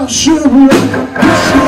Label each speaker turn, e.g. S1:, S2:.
S1: I'm sure we'll